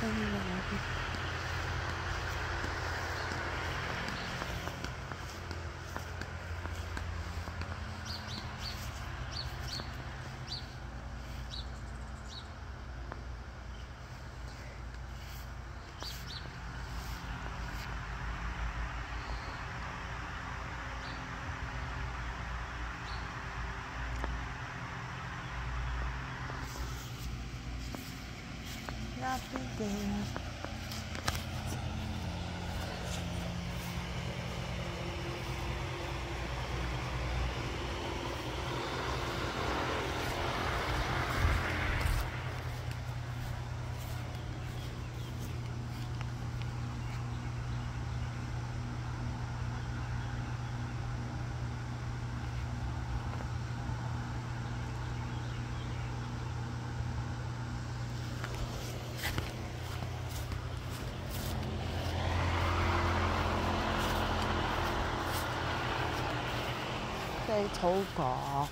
Honey rabbit. Honey rabbit. happy days. 在投稿。